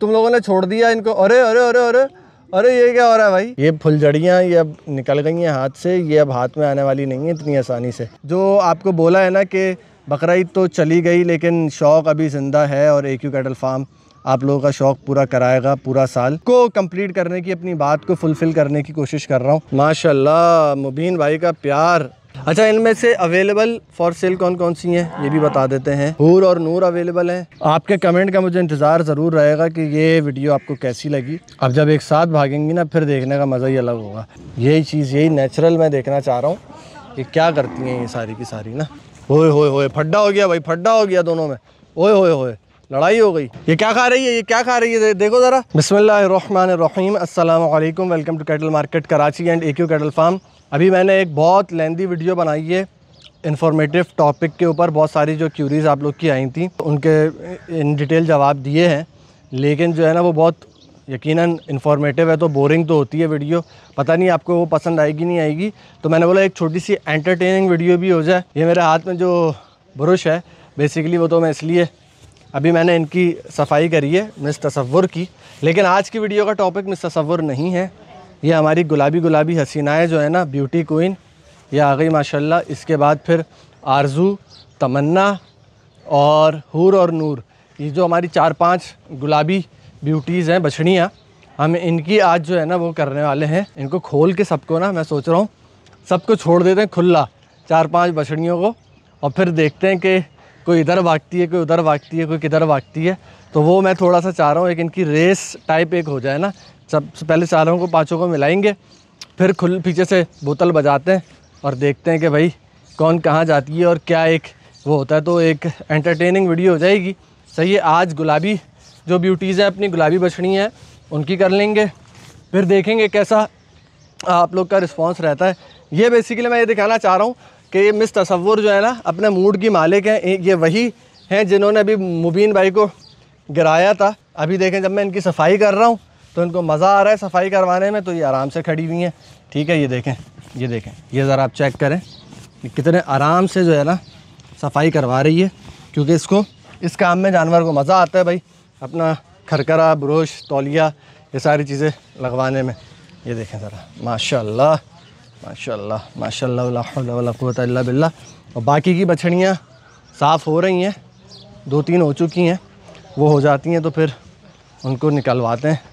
तुम लोगों ने छोड़ दिया इनको। अरे अरे अरे अरे अरे, ये क्या हो रहा है भाई? ये फुलझड़ियाँ, ये अब निकल गई हैं हाथ से, ये अब हाथ में आने वाली नहीं है इतनी आसानी से। जो आपको बोला है ना कि बकरा ईद तो चली गई, लेकिन शौक़ अभी ज़िंदा है और ए क्यू कैटल फार्म आप लोगों का शौक़ पूरा कराएगा पूरा साल। को कंप्लीट करने की अपनी बात को फुलफ़िल करने की कोशिश कर रहा हूँ। माशाल्लाह, मुबीन भाई का प्यार। अच्छा इनमें से अवेलेबल फॉर सेल कौन कौन सी हैं? ये भी बता देते हैं। हूर और नूर अवेलेबल हैं। आपके कमेंट का मुझे इंतज़ार ज़रूर रहेगा कि ये वीडियो आपको कैसी लगी। अब जब एक साथ भागेंगी ना, फिर देखने का मज़ा ही अलग होगा। यही चीज़, यही नेचुरल मैं देखना चाह रहा हूँ कि क्या करती हैं ये सारी की सारी ना। होए होए होए फड्डा हो गया भाई, फड्डा हो गया दोनों में। ओए होए होए लड़ाई हो गई। ये क्या खा रही है? ये क्या खा रही है? देखो ज़रा। अस्सलाम वालेकुम welcome to cattle market Karachi and A Q cattle farm अभी मैंने एक बहुत लेंदी वीडियो बनाई है इन्फॉर्मेटिव टॉपिक के ऊपर बहुत सारी जो क्यूरीज़ आप लोग की आई थी, उनके इन डिटेल जवाब दिए हैं, लेकिन जो है ना वो बहुत यकीनन इन्फॉर्मेटिव है तो बोरिंग तो होती है वीडियो पता नहीं आपको वो पसंद आएगी, नहीं आएगी। तो मैंने बोला एक छोटी सी एंटरटेनिंग वीडियो भी हो जाए। ये मेरे हाथ में जो ब्रश है बेसिकली वो तो मैं इसलिए, अभी मैंने इनकी सफ़ाई करी है, मिस तसव्वुर की। लेकिन आज की वीडियो का टॉपिक मिस तसव्वुर नहीं है। ये हमारी गुलाबी गुलाबी हसीनाएँ जो है ना ब्यूटी क्वीन ये आ गई माशाल्लाह। इसके बाद फिर आरज़ू, तमन्ना और हूर और नूर। ये जो हमारी चार पाँच गुलाबी ब्यूटीज़ हैं, बछड़ियाँ, हम इनकी आज जो है ना वो करने वाले हैं। इनको खोल के सबको ना मैं सोच रहा हूँ, सबको छोड़ देते हैं खुला चार पाँच बछड़ियों को, और फिर देखते हैं कि कोई इधर भागती है, कोई उधर भागती है, कोई किधर भागती है। तो वो मैं थोड़ा सा चाह रहा हूँ, एक इनकी रेस टाइप एक हो जाए ना सबसे पहले चारों को पाँचों को मिलाएँगे, फिर खुल पीछे से बोतल बजाते हैं और देखते हैं कि भाई कौन कहाँ जाती है और क्या एक वो होता है तो एक एंटरटेनिंग वीडियो हो जाएगी। सही है, आज गुलाबी जो ब्यूटीज़ हैं, अपनी गुलाबी बछड़ी हैं, उनकी कर लेंगे, फिर देखेंगे कैसा आप लोग का रिस्पांस रहता है। ये बेसिकली मैं ये दिखाना चाह रहा हूँ कि ये मिस तस्वुर जो है ना, अपने मूड की मालिक हैं ये वही हैं जिन्होंने अभी मुबीन भाई को गिराया था। अभी देखें जब मैं इनकी सफ़ाई कर रहा हूँ तो इनको मज़ा आ रहा है सफ़ाई करवाने में तो ये आराम से खड़ी हुई हैं। ठीक है, ये देखें ये देखें, ये ज़रा आप चेक करें कितने आराम से जो है ना सफ़ाई करवा रही है, क्योंकि इसको, इस काम में जानवर को मज़ा आता है भाई, अपना खरकरा ब्रोश, तौलिया, ये सारी चीज़ें लगवाने में। ये देखें ज़रा, माशाल्लाह माशाल्लाह माशाल्लाह बिल्ला और बाकी की बछड़ियाँ साफ़ हो रही हैं, दो तीन हो चुकी हैं, वो हो जाती हैं तो फिर उनको निकलवाते हैं।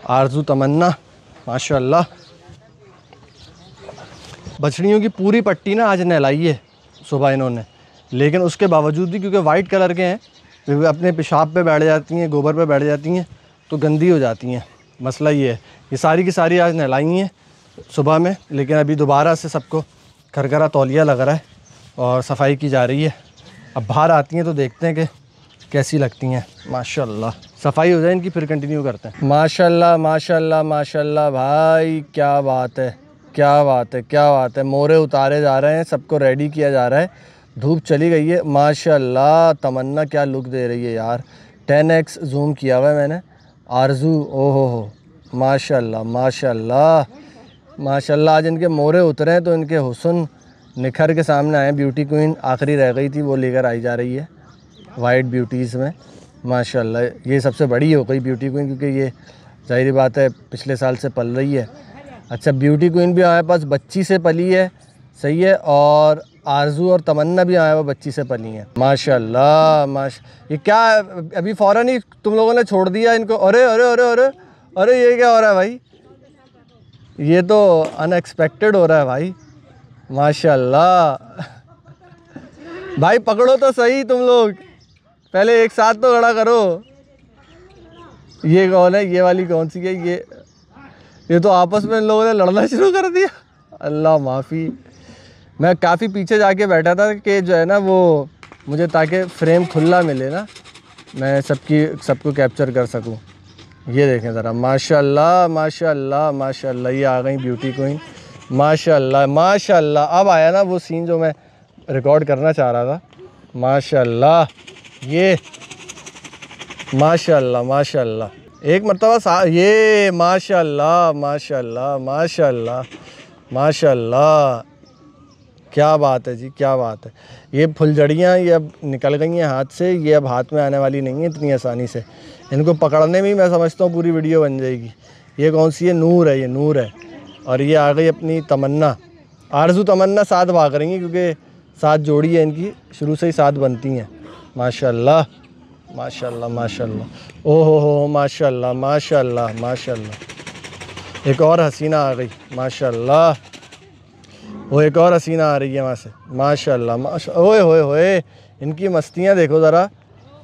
आरज़ू तमन्ना, माशाल्लाह। बछड़ियों की पूरी पट्टी ना आज नहलाई है, सुबह इन्होंने। लेकिन उसके बावजूद भी, क्योंकि वाइट कलर के हैं अपने पेशाब पे बैठ जाती हैं, गोबर पे बैठ जाती हैं तो गंदी हो जाती हैं। मसला ये है, ये सारी की सारी आज नहलाई हैं, सुबह में, लेकिन अभी दोबारा से सबको खरखरा तौलिया लग रहा है और सफ़ाई की जा रही है। अब बाहर आती हैं तो देखते हैं कि कैसी लगती हैं? माशाल्लाह। सफ़ाई हो जाए इनकी फिर कंटिन्यू करते हैं। माशाल्लाह माशाल्लाह माशाल्लाह भाई क्या बात है क्या बात है क्या बात है। मोरे उतारे जा रहे हैं सबको रेडी किया जा रहा है। धूप चली गई है माशाल्लाह तमन्ना क्या लुक दे रही है यार। टेन एक्स जूम किया हुआ है मैंने। आरज़ू ओहो हो माशाल्लाह माशाल्लाह माशाल्लाह। आज इनके मोरे उतरे हैं तो इनके हुसन निखर के सामने आए ब्यूटी क्वीन आखिरी रह गई थी वो लेकर आई जा रही है। वाइट ब्यूटीज़ में, माशाल्लाह, ये सबसे बड़ी हो गई ब्यूटी क्वीन क्योंकि ये ज़ाहिर बात है, पिछले साल से पल रही है। अच्छा ब्यूटी क्वीन भी हमारे पास बच्ची से पली है, सही है, और आरज़ू और तमन्ना भी आया हुआ बच्ची से पली हैं। माशाल्लाह, माश, ये क्या अभी फ़ौरन ही तुम लोगों ने छोड़ दिया इनको, अरे अरे अरे अरे अरे, ये क्या हो रहा है भाई? ये तो अनएक्सपेक्टेड हो रहा है भाई, माशाल्लाह। भाई पकड़ो तो सही तुम लोग। पहले एक साथ तो खड़ा करो। ये कौन है? ये वाली कौन सी है? ये ये तो आपस में इन लोगों ने लड़ना शुरू कर दिया। अल्लाह माफ़ी। मैं काफ़ी पीछे जाके बैठा था कि जो है ना वो मुझे ताकि फ्रेम खुला मिले ना, मैं सबकी, सबको कैप्चर कर सकूँ। ये देखें ज़रा। माशाल्लाह माशाल्लाह माशाल्लाह। ये आ गई ब्यूटी क्वीन माशाल्लाह माशाल्लाह। अब आया ना वो सीन जो मैं रिकॉर्ड करना चाह रहा था। माशाल्लाह। ये, माशाल्लाह माशाल्लाह। एक मरतबा सा, ये, माशाल्लाह माशाल्लाह माशाल्लाह माशाल्लाह। क्या बात है जी, क्या बात है। ये फुलझड़ियाँ ये अब निकल गई हैं हाथ से, ये अब हाथ में आने वाली नहीं है इतनी आसानी से। इनको पकड़ने में मैं समझता हूँ पूरी वीडियो बन जाएगी। ये कौन सी है? नूर है, ये नूर है। और ये आ गई अपनी तमन्ना। आरज़ू तमन्ना साथ भाग रही हैं क्योंकि साथ जोड़ी है इनकी, शुरू से ही साथ बनती हैं। माशाल्लाह माशाल्लाह माशाल्लाह। ओ हो हो माशाल्लाह माशाल्लाह माशाल्लाह। एक और हसीना आ गई, माशाल्लाह। वो एक और हसीना आ रही है वहाँ से, माशाल्लाह, माशा, ओए होए होए इनकी मस्तियाँ देखो ज़रा।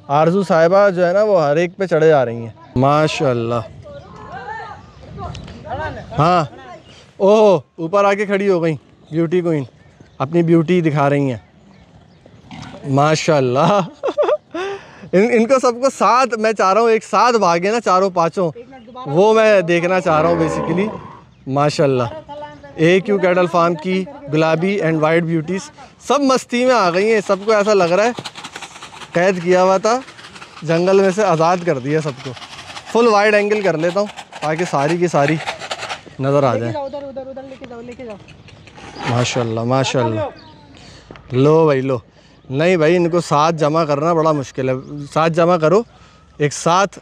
आरज़ू साहिबा जो है ना, वो हर एक पे चढ़े जा रही हैं। माशाल्लाह। हाँ ओह, ऊपर आके खड़ी हो गई ब्यूटी क्वीन अपनी ब्यूटी दिखा रही हैं। माशाल्लाह। इन इनको सबको साथ मैं चाह रहा हूँ एक साथ भागे ना चारों पाँचों। वो मैं देखना चाह रहा हूँ बेसिकली माशाल्लाह। ए क्यू कैटल फार्म की गुलाबी एंड वाइट ब्यूटीज़ सब मस्ती में आ गई हैं सबको ऐसा लग रहा है कैद किया हुआ था। जंगल में से आज़ाद कर दिया सबको। फुल वाइड एंगल कर लेता हूँ ताकि सारी की सारी नज़र आ जाए। माशाल्लाह माशाल्लाह। लो भाई लो। नहीं भाई, इनको साथ जमा करना बड़ा मुश्किल है। साथ जमा करो, एक साथ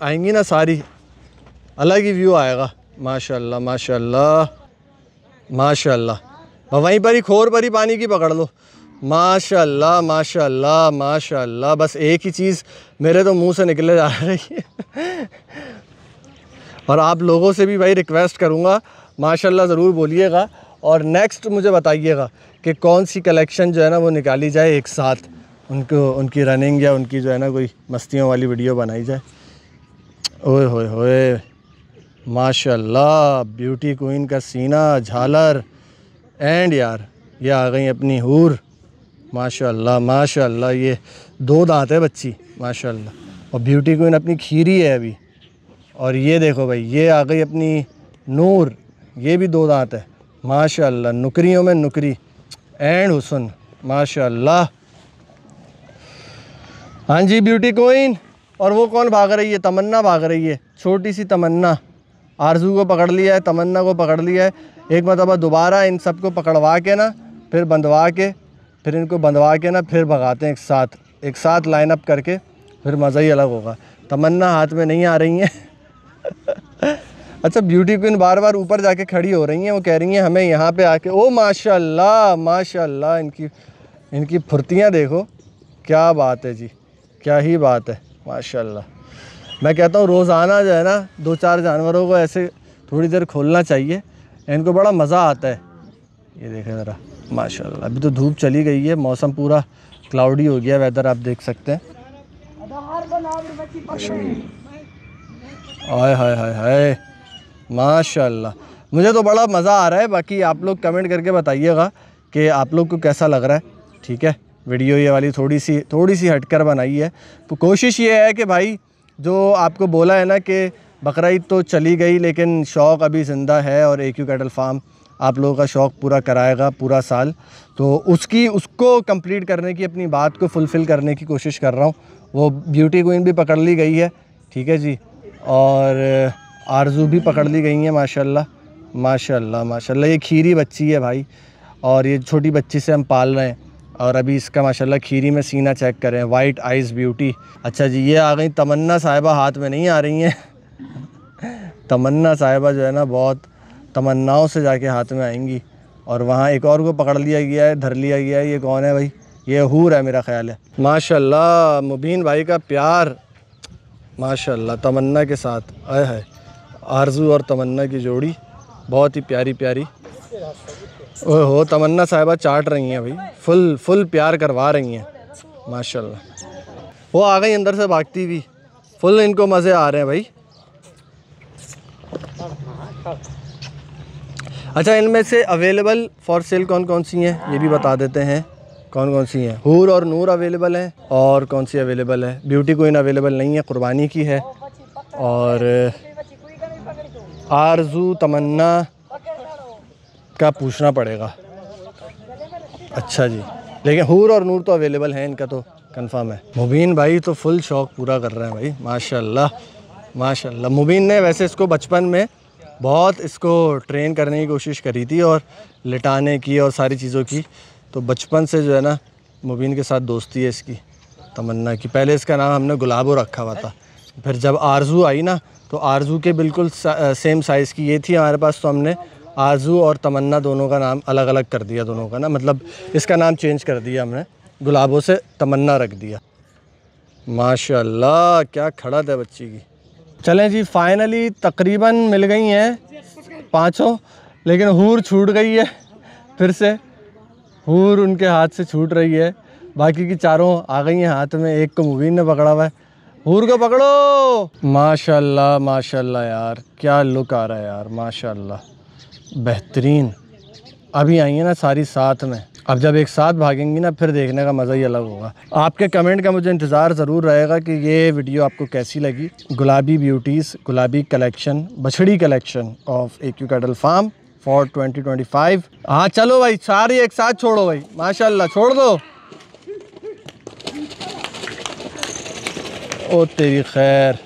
आएँगी ना सारी। अलग ही व्यू आएगा। माशाल्लाह माशाल्लाह माशाल्लाह। वहीं पर ही खोर पर ही पानी की पकड़ लो। माशाल्लाह माशाल्लाह माशाल्लाह। बस एक ही चीज़ मेरे तो मुँह से निकले जा रही है। और आप लोगों से भी भाई रिक्वेस्ट करूँगा। माशाल्लाह ज़रूर बोलिएगा। और नेक्स्ट मुझे बताइएगा कि कौन सी कलेक्शन जो है ना वो निकाली जाए एक साथ, उनको, उनकी रनिंग या उनकी जो है ना कोई मस्तियों वाली वीडियो बनाई जाए। ओए, होए होए, माशाल्लाह ब्यूटी क्वीन का सीना, झालर एंड यार, ये आ गई अपनी हूर। माशाल्लाह माशाल्लाह, ये दो दांत है बच्ची, माशाल्लाह। और ब्यूटी क्वीन अपनी खीरी है अभी। और ये देखो भाई, ये आ गई अपनी नूर, ये भी दो दांत है। माशाल्लाह, नुकरियों में नुकरी। एंड हुसन माशाल्लाह हाँ जी ब्यूटी कोइन और वो कौन भाग रही है तमन्ना भाग रही है छोटी सी तमन्ना आरज़ू को पकड़ लिया है तमन्ना को पकड़ लिया है एक मतलब दोबारा इन सबको पकड़वा के ना फिर बंधवा के फिर इनको बंधवा के ना फिर भगाते हैं एक साथ एक साथ लाइन अप करके फिर मज़ा ही अलग होगा तमन्ना हाथ में नहीं आ रही हैं अच्छा ब्यूटी क्वीन बार बार ऊपर जाके खड़ी हो रही हैं वो कह रही हैं हमें यहाँ पे आके ओ माशाल्लाह माशाल्लाह इनकी इनकी फुर्तियाँ देखो। क्या बात है जी क्या ही बात है माशाल्लाह। मैं कहता हूँ रोज़ाना जो है ना दो चार जानवरों को ऐसे थोड़ी देर खोलना चाहिए इनको बड़ा मज़ा आता है। ये देखें ज़रा माशाल्लाह अभी तो धूप चली गई है मौसम पूरा क्लाउडी हो गया वेदर आप देख सकते हैं। हाय हाय हाय हाय। माशाल्लाह। मुझे तो बड़ा मज़ा आ रहा है, बाकी आप लोग कमेंट करके बताइएगा कि आप लोग को कैसा लग रहा है। ठीक है, वीडियो ये वाली थोड़ी सी थोड़ी सी हटकर बनाई है। तो कोशिश ये है कि भाई, जो आपको बोला है ना कि बकरा तो चली गई, लेकिन शौक़ अभी ज़िंदा है और एक यू कैटल फार्म आप लोगों का शौक़ पूरा कराएगा पूरा साल। तो उसकी, उसको कंप्लीट करने की, अपनी बात को फुलफ़िल करने की कोशिश कर रहा हूँ। वो ब्यूटी क्वीन भी पकड़ ली गई है। ठीक है जी, और आरज़ू भी पकड़ ली गई हैं, माशाल्लाह माशाल्लाह माशाल्लाह। ये खीरी बच्ची है भाई, और ये छोटी बच्ची से हम पाल रहे हैं, और अभी इसका माशाल्लाह खीरी में सीना चेक करें वाइट आइज़ ब्यूटी अच्छा जी, ये आ गई, तमन्ना साहिबा हाथ में नहीं आ रही हैं। तमन्ना साहिबा जो है ना, बहुत तमन्नाओं से जाके हाथ में आएँगी, और वहाँ एक और को पकड़ लिया गया है, धर लिया गया है, ये कौन है भाई? ये हूर है मेरा ख्याल है। माशाल्लाह, मुबीन भाई का प्यार, माशाल्लाह, तमन्ना के साथ, आए है आरज़ू और तमन्ना की जोड़ी। बहुत ही प्यारी प्यारी। ओह हो, तमन्ना साहिबा चाट रही हैं भाई। फुल फुल प्यार करवा रही हैं। माशाल्लाह। वो आ गई अंदर से भागती हुई फुल इनको मज़े आ रहे हैं भाई। अच्छा इनमें से अवेलेबल फॉर सेल कौन कौन सी हैं, ये भी बता देते हैं। कौन कौन सी हैं? हूर और नूर अवेलेबल हैं और कौन सी अवेलेबल है? ब्यूटी कोइन अवेलेबल नहीं है, कुर्बानी की है। और आरज़ू तमन्ना का पूछना पड़ेगा। अच्छा जी। लेकिन हूर और नूर तो अवेलेबल हैं, इनका तो कंफर्म है। मुबीन भाई तो फुल शौक पूरा कर रहे हैं भाई, माशाल्लाह माशाल्लाह। मुबीन ने वैसे इसको बचपन में बहुत इसको ट्रेन करने की कोशिश करी थी और लिटाने की और सारी चीज़ों की। तो बचपन से जो है ना, मुबीन के साथ दोस्ती है इसकी, तमन्ना की। पहले इसका नाम हमने गुलाबो रखा हुआ था। फिर जब आरज़ू आई ना तो आरज़ू के बिल्कुल सेम साइज़ की ये थी हमारे पास तो हमने आरज़ू और तमन्ना दोनों का नाम अलग अलग कर दिया, दोनों का ना मतलब इसका नाम चेंज कर दिया हमने, गुलाबों से तमन्ना रख दिया। माशाल्लाह, क्या खड़त है बच्ची की। चलें जी फाइनली तकरीबन मिल गई हैं पाँचों, लेकिन हूर छूट गई है, फिर से हूर उनके हाथ से छूट रही है, बाकी की चारों आ गई हैं हाथ में, एक को मुबीन ने पकड़ा हुआ है। हूर को पकड़ो। माशाल्लाह माशाल्लाह यार, क्या लुक आ रहा है यार, माशाल्लाह। बेहतरीन। अभी आई है ना सारी साथ में। अब जब एक साथ भागेंगी ना, फिर देखने का मज़ा ही अलग होगा। आपके कमेंट का मुझे इंतज़ार ज़रूर रहेगा कि ये वीडियो आपको कैसी लगी। गुलाबी ब्यूटीज़, गुलाबी कलेक्शन, बछड़ी कलेक्शन ऑफ़ एक यू कैटल फार्म फॉर 2025 हाँ चलो भाई, सारी एक साथ छोड़ो भाई। माशाल्लाह, छोड़ दो। ओ तेरी खैर।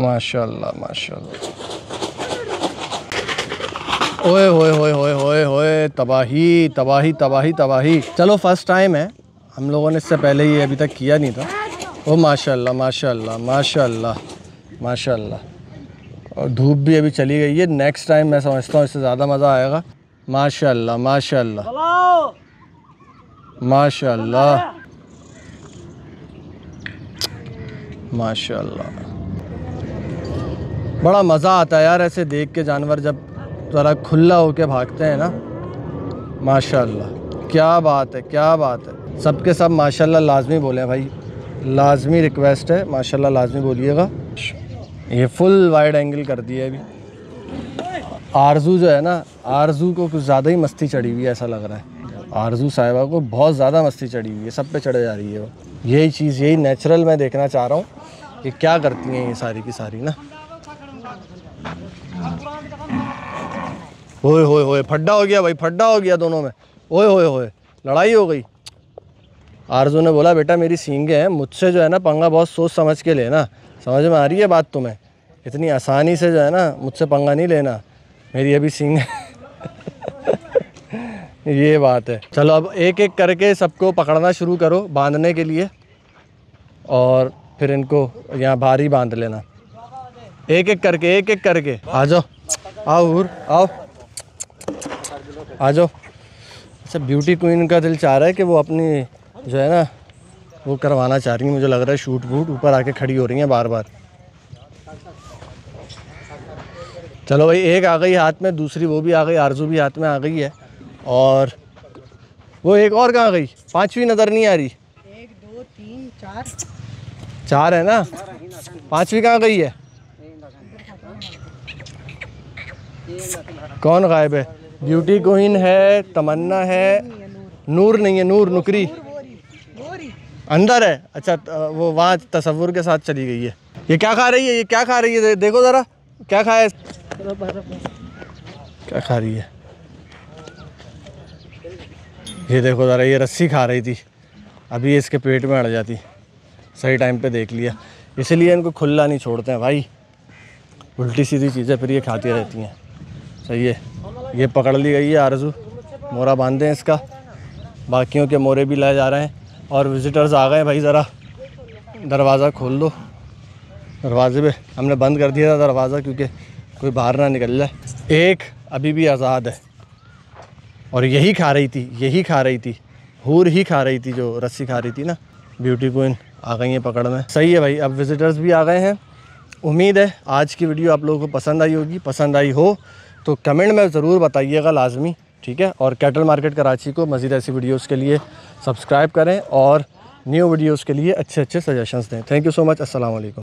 माशाल्लाह माशाल्लाह। ओए होए होए होए होए होए तबाही तबाही तबाही तबाही। चलो फ़र्स्ट टाइम है। हम लोगों ने इससे पहले ये अभी तक किया नहीं था। ओ, माशाल्लाह माशाल्लाह माशाल्लाह माशाल्लाह। और धूप भी अभी चली गई है। नेक्स्ट टाइम मैं समझता हूँ, इससे ज़्यादा मज़ा आएगा। माशाल्लाह माशाल्लाह। माशाल्लाह। माशाल्लाह। बड़ा मज़ा आता है यार ऐसे देख के जानवर जब ज़रा खुला होके भागते हैं ना। माशाल्लाह क्या बात है क्या बात है। सबके सब माशाल्लाह लाजमी बोले भाई। लाजमी रिक्वेस्ट है माशाल्लाह लाजमी बोलिएगा। ये फुल वाइड एंगल कर दिया अभी। आरज़ू जो है ना, आरज़ू को कुछ ज़्यादा ही मस्ती चढ़ी हुई है, ऐसा लग रहा है। आरज़ू साहिबा को बहुत ज़्यादा मस्ती चढ़ी हुई है, सब पे चढ़े जा रही है वो। यही चीज़, यही नेचुरल मैं देखना चाह रहा हूँ कि क्या करती हैं ये सारी की सारी ना। ओए होए होए फड्डा हो गया भाई, फड्डा हो गया दोनों में। ओए होए होए लड़ाई हो गई। आरज़ू ने बोला, बेटा, मेरी सींगे हैं, मुझसे जो है ना पंगा बहुत सोच समझ के लेना। समझ में आ रही है बात तुम्हें? इतनी आसानी से जो है ना मुझसे पंगा नहीं लेना। मेरी अभी सींग ये बात है। चलो अब एक एक करके सबको पकड़ना शुरू करो बांधने के लिए और फिर इनको यहाँ भारी बाँध लेना। एक एक करके एक एक करके। आ जाओ। आओ हूर, आओ। आ जाओ। अच्छा ब्यूटी क्वीन का दिल चाह रहा है कि वो अपनी जो है ना, वो करवाना चाह रही है। मुझे लग रहा है शूट वूट ऊपर आके खड़ी हो रही हैं बार बार चलो भाई एक आ गई हाथ में दूसरी वो भी आ गई आरज़ू भी हाथ में आ गई है। और वो एक और कहाँ गई? पांचवी नज़र नहीं आ रही। एक दो तीन चार। चार है ना? पांचवी कहाँ गई है? कौन गायब है? ब्यूटी क्वीन है तमन्ना है। नूर नहीं है नूर नुकरी। अंदर है। अच्छा वो वहाँ तसव्वुर के साथ चली गई है। ये क्या खा रही है? ये क्या खा रही है? देखो ज़रा। क्या खाया? क्या खा रही है? ये देखो ज़रा, ये रस्सी खा रही थी। अभी इसके पेट में अड़ जाती। सही टाइम पे देख लिया। इसीलिए इनको खुला नहीं छोड़ते हैं भाई। उल्टी सीधी चीज़ें फिर ये खाती रहती हैं। सही है। ये पकड़ ली गई है आरज़ू। मोरा बांधे हैं इसका। बाकियों के मोरे भी लाए जा रहे हैं। और विजिटर्स आ गए भाई ज़रा। दरवाज़ा खोल दो। दरवाजे पे हमने बंद कर दिया था दरवाज़ा क्योंकि कोई बाहर ना निकल जाए। एक अभी भी आज़ाद है। और यही खा रही थी, यही खा रही थी, हूर ही खा रही थी जो रस्सी खा रही थी ना। ब्यूटी क्वीन आ गई है पकड़ में। सही है भाई, अब विजिटर्स भी आ गए हैं। उम्मीद है आज की वीडियो आप लोगों को पसंद आई होगी। पसंद आई हो तो कमेंट में ज़रूर बताइएगा लाजमी, ठीक है? और कैटल मार्केट कराची को मज़ीद ऐसी वीडियोस के लिए सब्सक्राइब करें और न्यू वीडियोस के लिए अच्छे अच्छे सजेशंस दें। थैंक यू सो मच वालेकुम